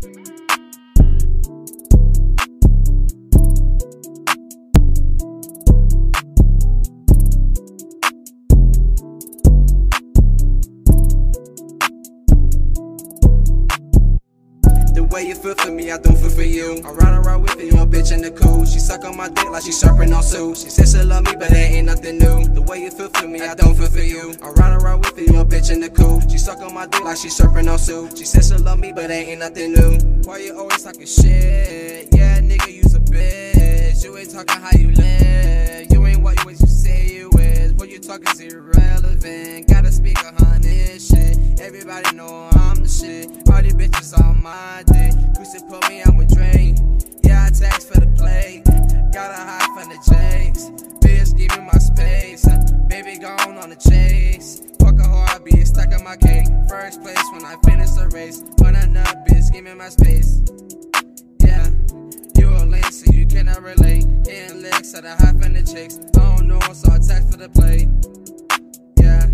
The way you feel for me, I don't feel for you. I ride around with you, a bitch in the cool. She suck on my dick like she sharpen on Sue. She says she love me, but that ain't nothing new. The way you feel for me, I don't feel for you. I ride around with you, a bitch in the cool. She suck on my dick like she sharpen on Sue. She said she love me, but ain't nothing new. Why you always talking shit? Yeah, nigga, you's a bitch. You ain't talking how you live. You ain't what you, what say you is. What you talking's irrelevant. Gotta speak a hundred shit. Everybody know I'm the shit. All these bitches on my dick. To put me on with Drake. Yeah, I text for the plate. Got a high from the Jakes. Bitch, give me my space. Baby, gone on the chase. Fuck a whore, I be stuck in my cake. First place when I finish the race. When I nut, bitch, give me my space. Yeah, you a lame, so you cannot relate. Hitting licks at a high from the chicks. I don't know, so I text for the plate. Yeah.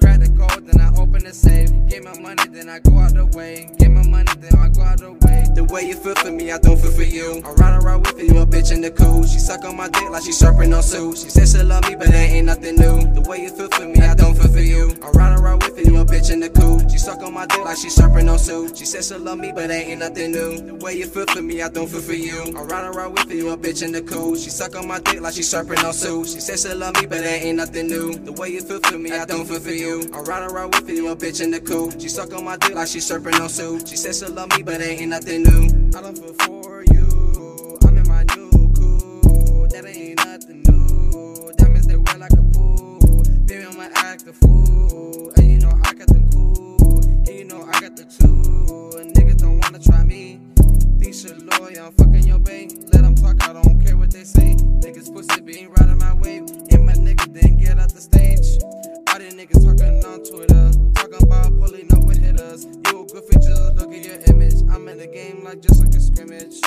Crack the code, then I open the safe. Get my money, then I go out the way. Get my money, then I go out the way. The way you feel for me, I don't feel for you. I ride around with you, a bitch in the cool. She suck on my dick like she sharpen on Sue. She said she love me, but that ain't nothing new. The way you feel for me, bitch in the cool. She suck on my dick like she surfing on Sue. She said she love me, but ain't nothing new. The way you feel for me, I don't feel for you. I ride around with you, a bitch in the cool. She suck on my dick like she surfing on Sue. She said she love me, but ain't nothing new. The way you feel for me, I don't feel for you. I ride around with you, a bitch in the cool. She suck on my dick like she surfing on Sue. She said she love me, but ain't nothing new. I don't feel for you. Shit loyal, I'm fucking your babe. Let them talk, I don't care what they say. Niggas pussy be on my wave. And my nigga didn't get out the stage. All these niggas talking on Twitter. Talking about pulling up with hitters. You a good just look at your image. I'm in the game like just like a scrimmage.